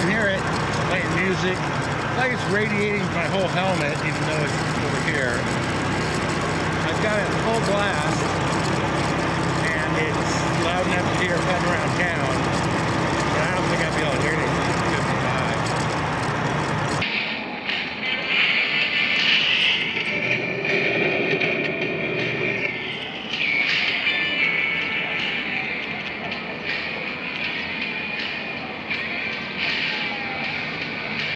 can hear it playing music. Like it's radiating my whole helmet, even though it's over here. I've got it full blast.